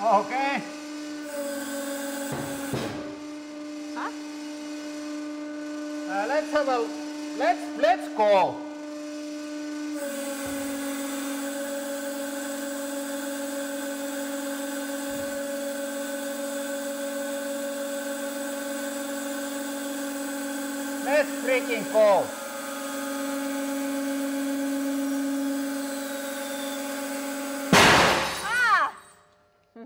Okay. Huh? Uh, let's have a let's let's go. Let's freaking go.